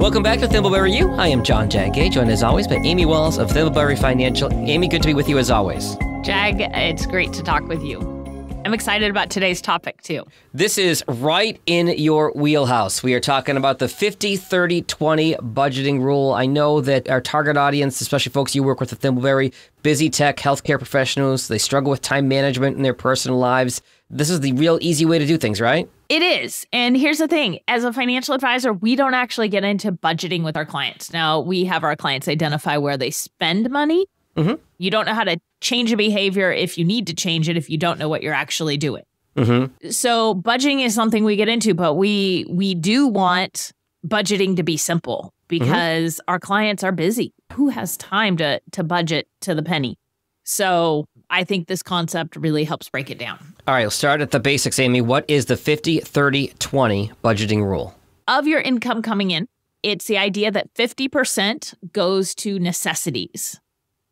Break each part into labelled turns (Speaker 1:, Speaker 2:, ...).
Speaker 1: Welcome back to Thimbleberry U. I am John Jagay, joined as always by Amy Walls of Thimbleberry Financial. Amy, good to be with you as always.
Speaker 2: Jag, it's great to talk with you. I'm excited about today's topic too.
Speaker 1: This is right in your wheelhouse. We are talking about the 50 30 20 budgeting rule. I know that our target audience, especially folks you work with at Thimbleberry, busy tech, healthcare professionals, they struggle with time management in their personal lives. This is the real easy way to do things, right?
Speaker 2: It is. And here's the thing as a financial advisor, we don't actually get into budgeting with our clients. Now, we have our clients identify where they spend money.
Speaker 1: Mm-hmm.
Speaker 2: You don't know how to change a behavior if you need to change it if you don't know what you're actually doing.
Speaker 1: Mm-hmm.
Speaker 2: So budgeting is something we get into, but we we do want budgeting to be simple because our clients are busy. Who has time to to budget to the penny? So I think this concept really helps break it down.
Speaker 1: All right, we'll start at the basics, Amy. What is the 50 30 20 budgeting rule?
Speaker 2: Of your income coming in, it's the idea that 50% goes to necessities,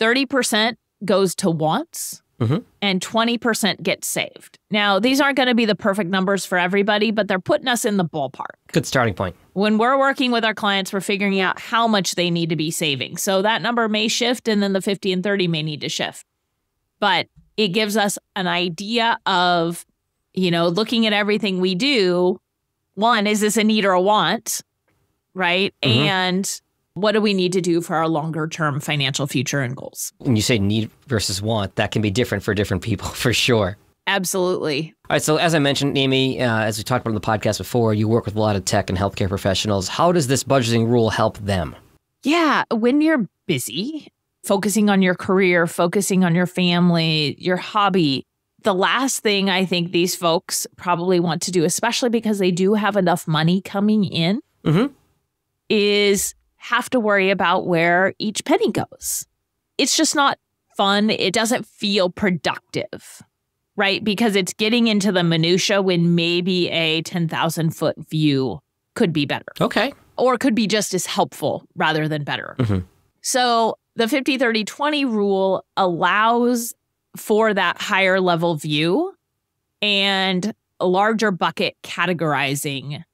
Speaker 2: 30% goes to wants,
Speaker 1: Mhm.
Speaker 2: and 20% gets saved. Now, these aren't going to be the perfect numbers for everybody, but they're putting us in the ballpark.
Speaker 1: Good starting point.
Speaker 2: When we're working with our clients, we're figuring out how much they need to be saving. So that number may shift, and then the 50 and 30 may need to shift. But it gives us an idea of, you know, looking at everything we do. One, is this a need or a want? Right.
Speaker 1: Mhm.
Speaker 2: And what do we need to do for our longer term financial future and goals?
Speaker 1: When you say need versus want, that can be different for different people, for sure.
Speaker 2: Absolutely.
Speaker 1: All right, so as I mentioned, Amy, uh, as we talked about on the podcast before, you work with a lot of tech and healthcare professionals. How does this budgeting rule help them?
Speaker 2: Yeah, when you're busy, focusing on your career, focusing on your family, your hobby, the last thing I think these folks probably want to do, especially because they do have enough money coming in,
Speaker 1: Mhm.
Speaker 2: is have to worry about where each penny goes. It's just not fun. It doesn't feel productive, right? Because it's getting into the minutia when maybe a 10,000 foot view could be better
Speaker 1: Okay.
Speaker 2: or could be just as helpful rather than better.
Speaker 1: Mhm.
Speaker 2: So the 50 30 20 rule allows for that higher level view and a larger bucket categorizing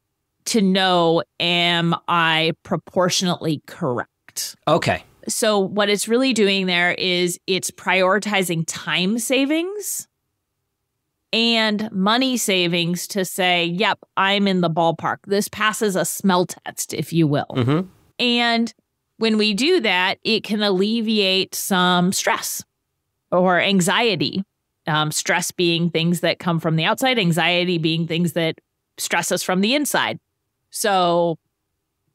Speaker 2: to know am I proportionately correct?
Speaker 1: Okay.
Speaker 2: So what it's really doing there is it's prioritizing time savings and money savings to say, yep, I'm in the ballpark. This passes a smell test, if you will.
Speaker 1: Mm-hmm.
Speaker 2: And when we do that, it can alleviate some stress or anxiety. Um, stress being things that come from the outside, anxiety being things that stress us from the inside. So,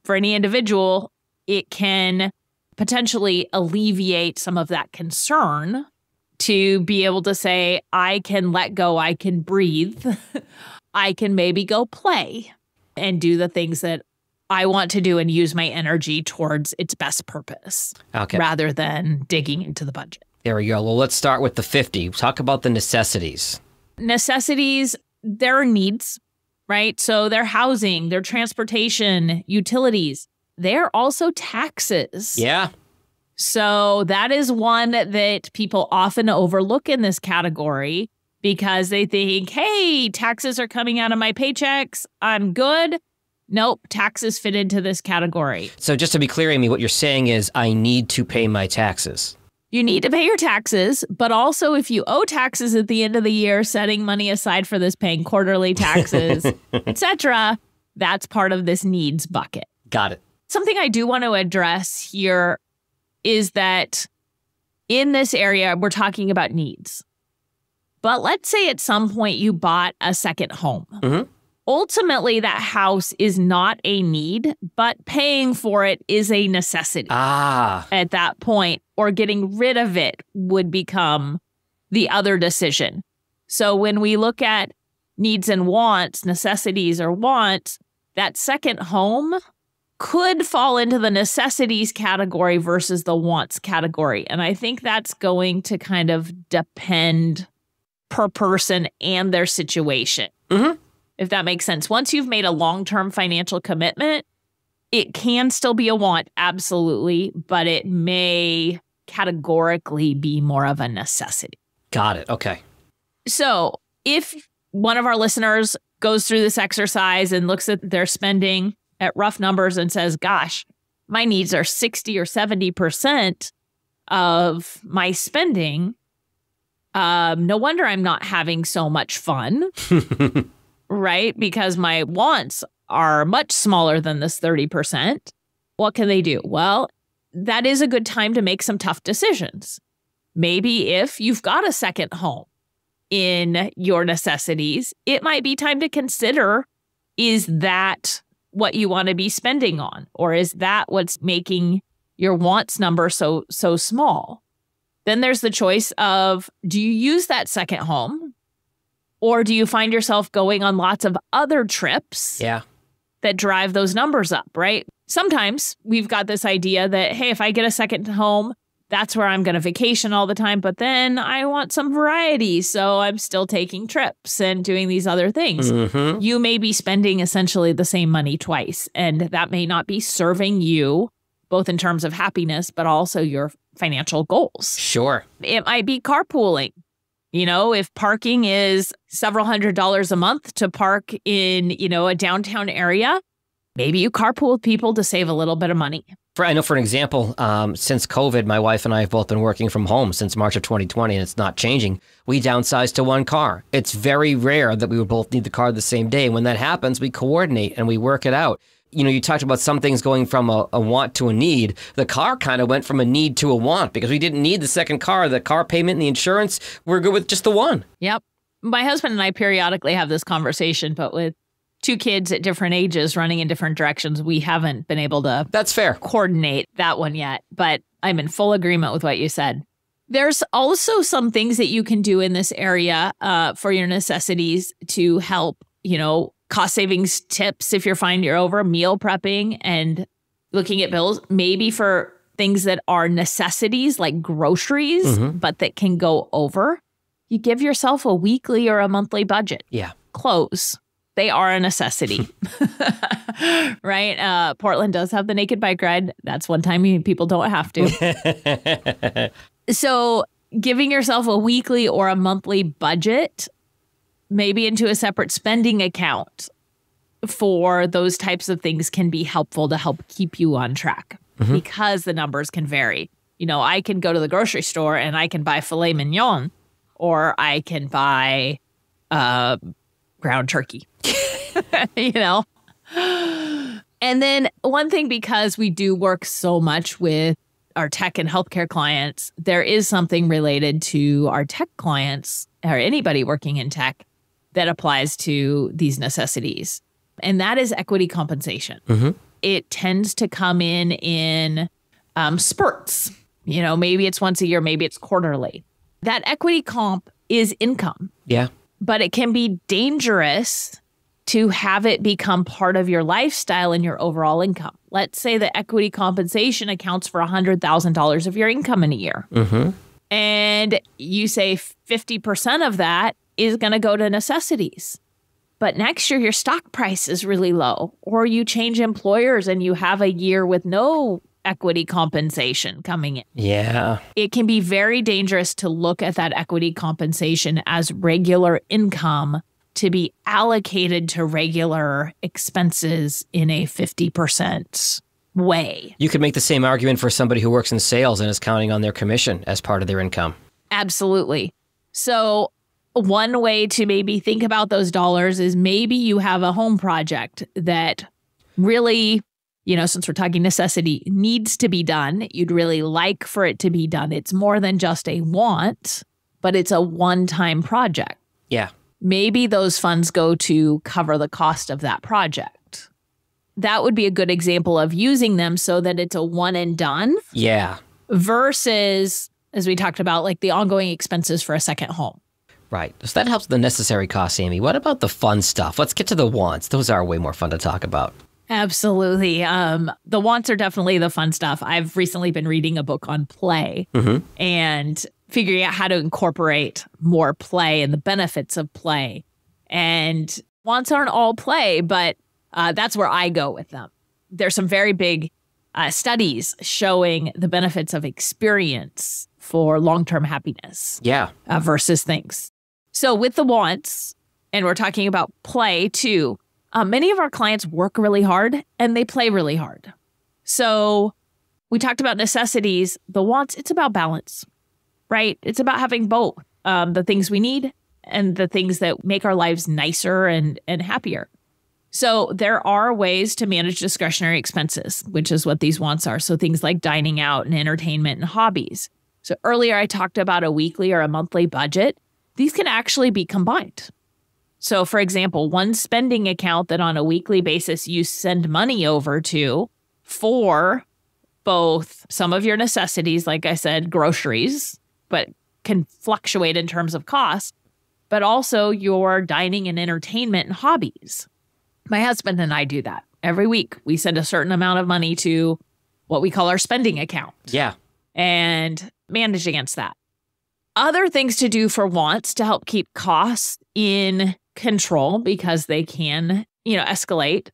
Speaker 2: for any individual, it can potentially alleviate some of that concern to be able to say, I can let go, I can breathe, I can maybe go play and do the things that I want to do and use my energy towards its best purpose
Speaker 1: Okay.
Speaker 2: rather than digging into the budget.
Speaker 1: There we go. Well, let's start with the 50. Talk about the necessities.
Speaker 2: Necessities, there are needs, right? So their housing, their transportation, utilities, they're also taxes.
Speaker 1: Yeah.
Speaker 2: So that is one that people often overlook in this category because they think, hey, taxes are coming out of my paychecks. I'm good. Nope, taxes fit into this category.
Speaker 1: So just to be clear, Amy, what you're saying is I need to pay my taxes.
Speaker 2: You need to pay your taxes, but also if you owe taxes at the end of the year, setting money aside for this, paying quarterly taxes, etc., that's part of this needs bucket.
Speaker 1: Got it.
Speaker 2: Something I do want to address here is that in this area, we're talking about needs. But let's say at some point you bought a second home.
Speaker 1: Mhm.
Speaker 2: Ultimately, that house is not a need, but paying for it is a necessity
Speaker 1: Ah,
Speaker 2: at that point, or getting rid of it would become the other decision. So when we look at needs and wants, necessities or wants, that second home could fall into the necessities category versus the wants category. And I think that's going to kind of depend per person and their situation.
Speaker 1: Mhm.
Speaker 2: If that makes sense. Once you've made a long term financial commitment, it can still be a want, absolutely, but it may categorically be more of a necessity.
Speaker 1: got it. Okay.
Speaker 2: So, if one of our listeners goes through this exercise and looks at their spending, at rough numbers and says, gosh, my needs are 60 or 70% of my spending, um, no wonder I'm not having so much fun, right? Because my wants are much smaller than this 30%. What can they do? Well, that is a good time to make some tough decisions. Maybe if you've got a second home in your necessities, it might be time to consider is that what you want to be spending on or is that what's making your wants number so so small? Then there's the choice of do you use that second home or do you find yourself going on lots of other trips?
Speaker 1: Yeah.
Speaker 2: That drive those numbers up, right? Sometimes we've got this idea that, hey, if I get a second home, that's where I'm going to vacation all the time. But then I want some variety. So I'm still taking trips and doing these other things.
Speaker 1: Mm-hmm.
Speaker 2: You may be spending essentially the same money twice, and that may not be serving you both in terms of happiness, but also your financial goals.
Speaker 1: Sure.
Speaker 2: It might be carpooling. You know, if parking is several hundred dollars a month to park in, you know, a downtown area, maybe you carpool with people to save a little bit of money.
Speaker 1: For, I know, for an example, um, since COVID, my wife and I have both been working from home since March of 2020, and it's not changing. We downsized to one car. It's very rare that we would both need the car the same day. And when that happens, we coordinate and we work it out. You know, you talked about some things going from a, a want to a need. The car kind of went from a need to a want because we didn't need the second car. The car payment and the insurance, we're good with just the one.
Speaker 2: Yep. My husband and I periodically have this conversation, but with two kids at different ages running in different directions, we haven't been able to
Speaker 1: That's fair.
Speaker 2: coordinate that one yet. But I'm in full agreement with what you said. There's also some things that you can do in this area uh, for your necessities to help, you know, cost savings tips if you're finding you're over meal prepping and looking at bills, maybe for things that are necessities like groceries,
Speaker 1: Mhm.
Speaker 2: but that can go over. You give yourself a weekly or a monthly budget
Speaker 1: Yeah.
Speaker 2: clothes. They are a necessity, right? Uh, Portland does have the naked bike ride. That's one time people don't have to. so, giving yourself a weekly or a monthly budget, maybe into a separate spending account for those types of things, can be helpful to help keep you on track because the numbers can vary. You know, I can go to the grocery store and I can buy filet mignon, or I can buy uh, ground turkey. you know? And then one thing, because we do work so much with our tech and healthcare clients, there is something related to our tech clients or anybody working in tech that applies to these necessities. And that is equity compensation. It tends to come in in um, spurts. You know, maybe it's once a year, maybe it's quarterly. That equity comp is income
Speaker 1: Yeah.
Speaker 2: but it can be dangerous to have it become part of your lifestyle and your overall income. Let's say the equity compensation accounts for $100,000 of your income in a year.
Speaker 1: Mm-hmm.
Speaker 2: And you say 50% of that is going to go to necessities. But next year, your stock price is really low, or you change employers and you have a year with no equity compensation coming in
Speaker 1: Yeah.
Speaker 2: it can be very dangerous to look at that equity compensation as regular income to be allocated to regular expenses in a 50% way.
Speaker 1: You could make the same argument for somebody who works in sales and is counting on their commission as part of their income.
Speaker 2: Absolutely. So, one way to maybe think about those dollars is maybe you have a home project that really, you know, since we're talking necessity, needs to be done. You'd really like for it to be done. It's more than just a want, but it's a one time project.
Speaker 1: Yeah.
Speaker 2: Maybe those funds go to cover the cost of that project. That would be a good example of using them so that it's a one and done
Speaker 1: Yeah.
Speaker 2: versus, as we talked about, like the ongoing expenses for a second home.
Speaker 1: Right. So that helps the necessary costs, Amy. What about the fun stuff? Let's get to the wants. Those are way more fun to talk about.
Speaker 2: Absolutely. Um, the wants are definitely the fun stuff. I've recently been reading a book on play and figuring out how to incorporate more play and the benefits of play. And wants aren't all play, but uh, that's where I go with them. There's some very big uh, studies showing the benefits of experience for long term happiness
Speaker 1: Yeah.
Speaker 2: uh, versus things. So with the wants, and we're talking about play too. uh, many of our clients work really hard and they play really hard. So we talked about necessities, the wants, it's about balance, right? It's about having both um, the things we need and the things that make our lives nicer and, and happier. So there are ways to manage discretionary expenses, which is what these wants are. So things like dining out and entertainment and hobbies. So earlier I talked about a weekly or a monthly budget. These can actually be combined. So, for example, one spending account that on a weekly basis you send money over to for both some of your necessities, like I said, groceries, but can fluctuate in terms of cost, but also your dining and entertainment and hobbies. My husband and I do that every week. We send a certain amount of money to what we call our spending account.
Speaker 1: Yeah.
Speaker 2: And manage against that. Other things to do for wants to help keep costs in control because they can, you know, escalate.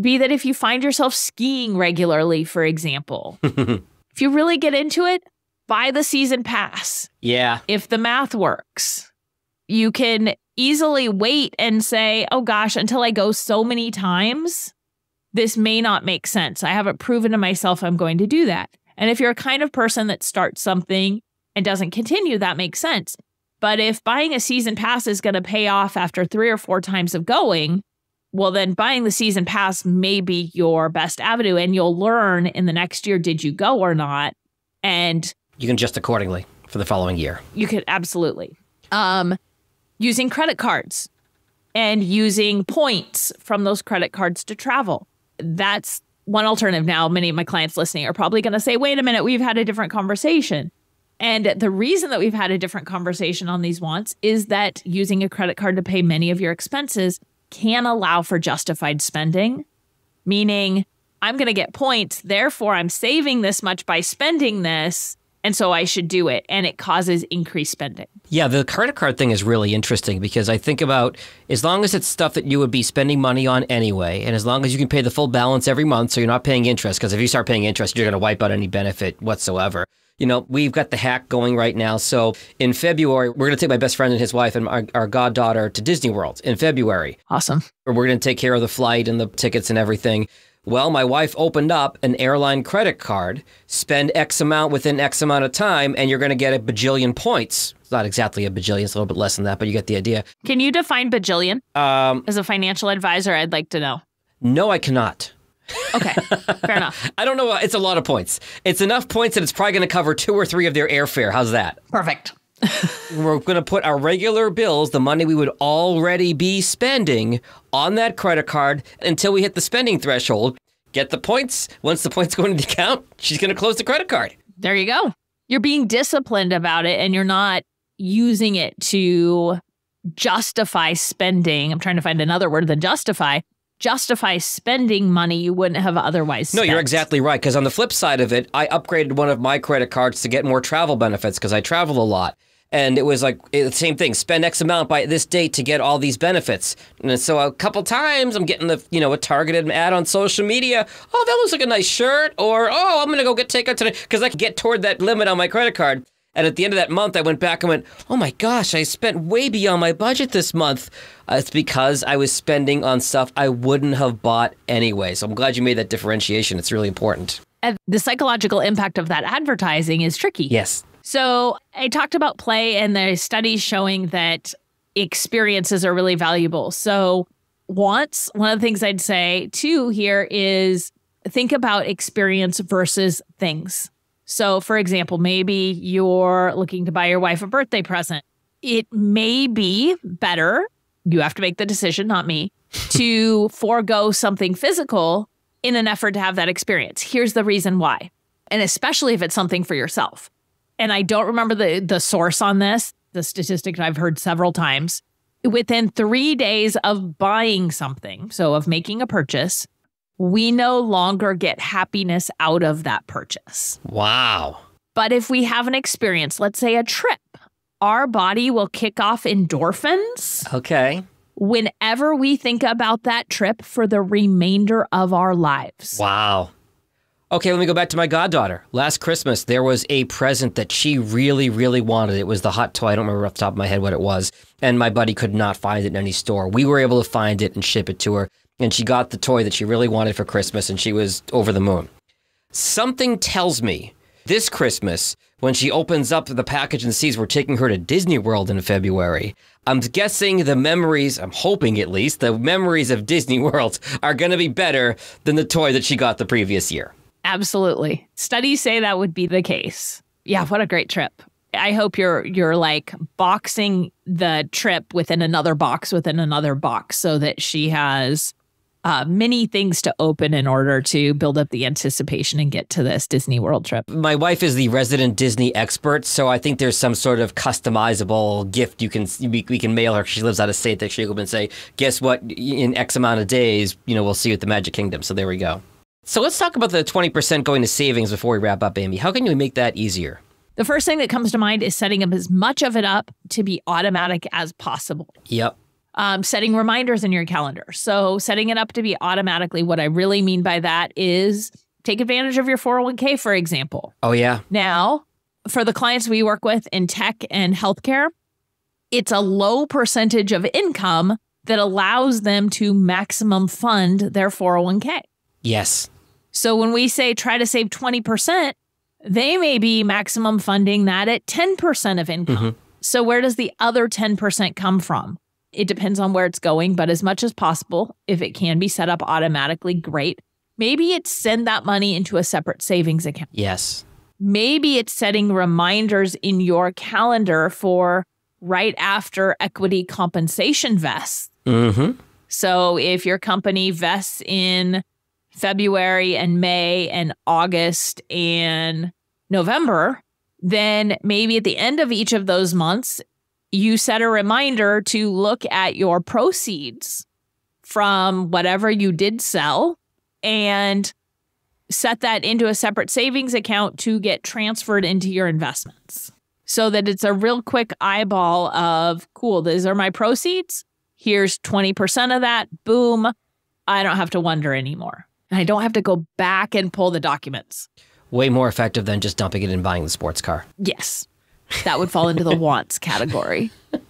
Speaker 2: Be that if you find yourself skiing regularly, for example, if you really get into it, buy the season pass.
Speaker 1: Yeah.
Speaker 2: If the math works, you can easily wait and say, oh gosh, until I go so many times, this may not make sense. I haven't proven to myself I'm going to do that. And if you're a kind of person that starts something and doesn't continue, that makes sense. But if buying a season pass is going to pay off after three or four times of going, well, then buying the season pass may be your best avenue. And you'll learn in the next year did you go or not? And
Speaker 1: you can adjust accordingly for the following year.
Speaker 2: You could absolutely. Um, using credit cards and using points from those credit cards to travel. That's one alternative. Now, many of my clients listening are probably going to say, wait a minute, we've had a different conversation. And the reason that we've had a different conversation on these wants is that using a credit card to pay many of your expenses can allow for justified spending, meaning I'm going to get points, therefore I'm saving this much by spending this. And so I should do it. And it causes increased spending.
Speaker 1: Yeah, the credit card thing is really interesting because I think about as long as it's stuff that you would be spending money on anyway, and as long as you can pay the full balance every month so you're not paying interest, because if you start paying interest, you're going to wipe out any benefit whatsoever you know, we've got the hack going right now. So in February, we're going to take my best friend and his wife and our, our goddaughter to Disney World in February.
Speaker 2: Awesome.
Speaker 1: We're going to take care of the flight and the tickets and everything. Well, my wife opened up an airline credit card, spend X amount within X amount of time, and you're going to get a bajillion points. It's not exactly a bajillion, it's a little bit less than that, but you get the idea.
Speaker 2: Can you define bajillion? Um, As a financial advisor, I'd like to know.
Speaker 1: No, I cannot.
Speaker 2: Okay, fair enough.
Speaker 1: I don't know. It's a lot of points. It's enough points that it's probably going to cover two or three of their airfare. How's that?
Speaker 2: Perfect.
Speaker 1: We're going to put our regular bills, the money we would already be spending, on that credit card until we hit the spending threshold. Get the points. Once the points go into the account, she's going to close the credit card.
Speaker 2: There you go. You're being disciplined about it and you're not using it to justify spending. I'm trying to find another word than justify justify spending money you wouldn't have otherwise spent.
Speaker 1: No, you're exactly right. Because on the flip side of it, I upgraded one of my credit cards to get more travel benefits because I travel a lot. And it was like the same thing. Spend X amount by this date to get all these benefits. And so a couple times I'm getting the you know a targeted ad on social media. Oh, that looks like a nice shirt. Or oh, I'm gonna go get takeout today because I can get toward that limit on my credit card. And at the end of that month, I went back and went, oh my gosh, I spent way beyond my budget this month. Uh, it's because I was spending on stuff I wouldn't have bought anyway. So I'm glad you made that differentiation. It's really important.
Speaker 2: And the psychological impact of that advertising is tricky.
Speaker 1: Yes.
Speaker 2: So I talked about play and the studies showing that experiences are really valuable. So once, one of the things I'd say too here is think about experience versus things. So, for example, maybe you're looking to buy your wife a birthday present. It may be better, you have to make the decision, not me, to forego something physical in an effort to have that experience. Here's the reason why. And especially if it's something for yourself. And I don't remember the, the source on this, the statistic I've heard several times. Within three days of buying something, so of making a purchase, we no longer get happiness out of that purchase.
Speaker 1: Wow.
Speaker 2: But if we have an experience, let's say a trip, our body will kick off endorphins.
Speaker 1: Okay.
Speaker 2: Whenever we think about that trip for the remainder of our lives.
Speaker 1: Wow. Okay, let me go back to my goddaughter. Last Christmas, there was a present that she really, really wanted. It was the hot toy. I don't remember off the top of my head what it was. And my buddy could not find it in any store. We were able to find it and ship it to her. And she got the toy that she really wanted for Christmas and she was over the moon. Something tells me this Christmas, when she opens up the package and sees we're taking her to Disney World in February, I'm guessing the memories, I'm hoping at least, the memories of Disney World are going to be better than the toy that she got the previous year.
Speaker 2: Absolutely. Studies say that would be the case. Yeah, what a great trip. I hope you're you're like boxing the trip within another box within another box so that she has uh, many things to open in order to build up the anticipation and get to this Disney World trip.
Speaker 1: My wife is the resident Disney expert, so I think there's some sort of customizable gift you can we, we can mail her. She lives out of state that she can say, "Guess what? In X amount of days, you know, we'll see you at the Magic Kingdom." So there we go. So let's talk about the 20% going to savings before we wrap up, Amy. How can you make that easier?
Speaker 2: The first thing that comes to mind is setting up as much of it up to be automatic as possible.
Speaker 1: Yep
Speaker 2: um, setting reminders in your calendar. So, setting it up to be automatically, what I really mean by that is take advantage of your 401k, for example.
Speaker 1: Oh, yeah.
Speaker 2: Now, for the clients we work with in tech and healthcare, it's a low percentage of income that allows them to maximum fund their 401k.
Speaker 1: Yes.
Speaker 2: So, when we say try to save 20%, they may be maximum funding that at 10% of income. Mm-hmm. So, where does the other 10% come from? It depends on where it's going, but as much as possible, if it can be set up automatically, great. Maybe it's send that money into a separate savings account.
Speaker 1: Yes.
Speaker 2: Maybe it's setting reminders in your calendar for right after equity compensation vests.
Speaker 1: Mm-hmm.
Speaker 2: So if your company vests in February and May and August and November, then maybe at the end of each of those months, you set a reminder to look at your proceeds from whatever you did sell and set that into a separate savings account to get transferred into your investments so that it's a real quick eyeball of cool these are my proceeds. Here's 20% of that. Boom. I don't have to wonder anymore. And i don't have to go back and pull the documents.
Speaker 1: Way more effective than just dumping it and buying the sports car.
Speaker 2: Yes that would fall into the wants category.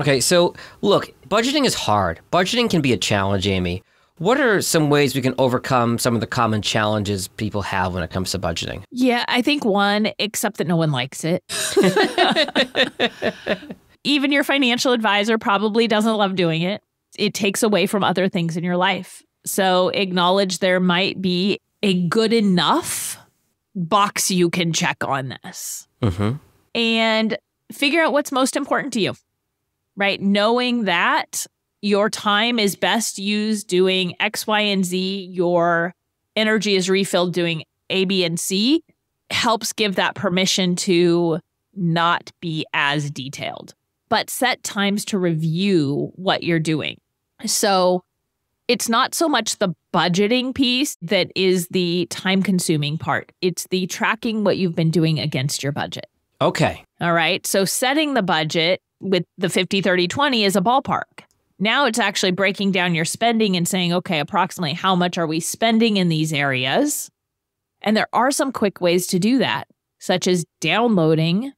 Speaker 1: Okay, so look, budgeting is hard. Budgeting can be a challenge, Amy. What are some ways we can overcome some of the common challenges people have when it comes to budgeting?
Speaker 2: Yeah, I think one, except that no one likes it. Even your financial advisor probably doesn't love doing it. It takes away from other things in your life. So acknowledge there might be a good enough box you can check on this
Speaker 1: mm-hmm.
Speaker 2: and figure out what's most important to you, right? Knowing that your time is best used doing X, Y, and Z, your energy is refilled doing A, B, and C helps give that permission to not be as detailed, but set times to review what you're doing. So it's not so much the budgeting piece that is the time consuming part, it's the tracking what you've been doing against your budget.
Speaker 1: Okay.
Speaker 2: All right. So setting the budget with the 50, 30, 20 is a ballpark. Now it's actually breaking down your spending and saying, okay, approximately how much are we spending in these areas? And there are some quick ways to do that, such as downloading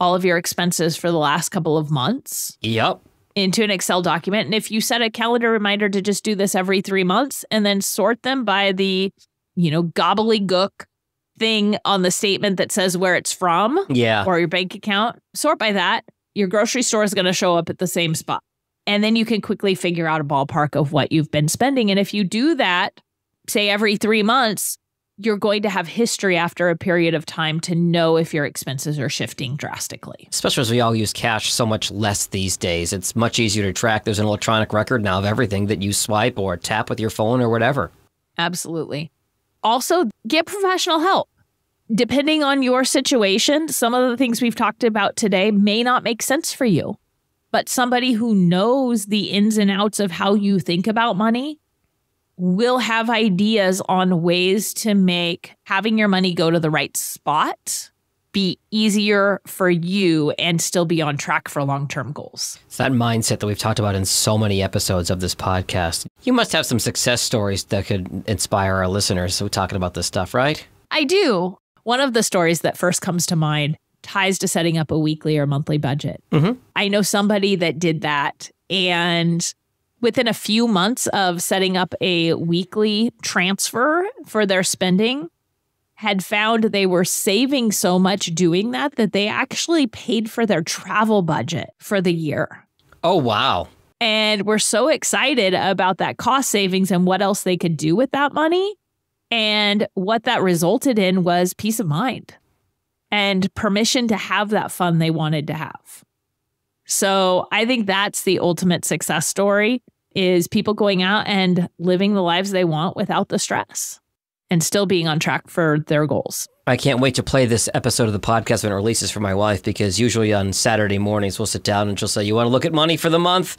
Speaker 2: all of your expenses for the last couple of months.
Speaker 1: Yep
Speaker 2: into an Excel document. And if you set a calendar reminder to just do this every three months and then sort them by the, you know, gobbledygook thing on the statement that says where it's from
Speaker 1: yeah.
Speaker 2: or your bank account, sort by that, your grocery store is going to show up at the same spot. And then you can quickly figure out a ballpark of what you've been spending. And if you do that, say every three months, you're going to have history after a period of time to know if your expenses are shifting drastically.
Speaker 1: Especially as we all use cash so much less these days. It's much easier to track. There's an electronic record now of everything that you swipe or tap with your phone or whatever.
Speaker 2: Absolutely. Also, get professional help. Depending on your situation, some of the things we've talked about today may not make sense for you. But somebody who knows the ins and outs of how you think about money will have ideas on ways to make having your money go to the right spot be easier for you and still be on track for long term goals.
Speaker 1: It's that mindset that we've talked about in so many episodes of this podcast. You must have some success stories that could inspire our listeners who talking about this stuff, right?
Speaker 2: I do. One of the stories that first comes to mind ties to setting up a weekly or monthly budget.
Speaker 1: Mm-hmm.
Speaker 2: I know somebody that did that and within a few months of setting up a weekly transfer for their spending, had found they were saving so much doing that that they actually paid for their travel budget for the year.
Speaker 1: Oh, wow.
Speaker 2: And we're so excited about that cost savings and what else they could do with that money. And what that resulted in was peace of mind and permission to have that fun they wanted to have. So I think that's the ultimate success story is people going out and living the lives they want without the stress and still being on track for their goals.
Speaker 1: I can't wait to play this episode of the podcast when it releases for my wife because usually on Saturday mornings we'll sit down and she'll say, "You want to look at money for the month?"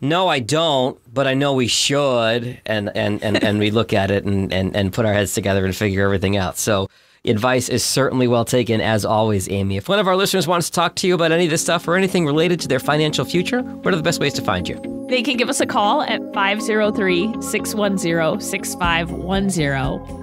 Speaker 1: No, I don't, but I know we should, and and and, and we look at it and, and and put our heads together and figure everything out. So advice is certainly well taken, as always, Amy. If one of our listeners wants to talk to you about any of this stuff or anything related to their financial future, what are the best ways to find you?
Speaker 2: They can give us a call at 503 610 6510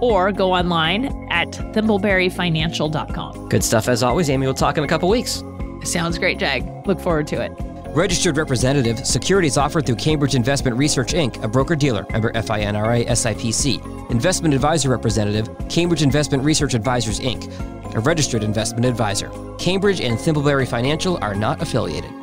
Speaker 2: or go online at thimbleberryfinancial.com.
Speaker 1: Good stuff as always, Amy. We'll talk in a couple weeks.
Speaker 2: Sounds great, Jag. Look forward to it.
Speaker 1: Registered representative, securities offered through Cambridge Investment Research Inc., a broker dealer, member FINRA SIPC. Investment advisor representative, Cambridge Investment Research Advisors Inc., a registered investment advisor. Cambridge and Thimbleberry Financial are not affiliated.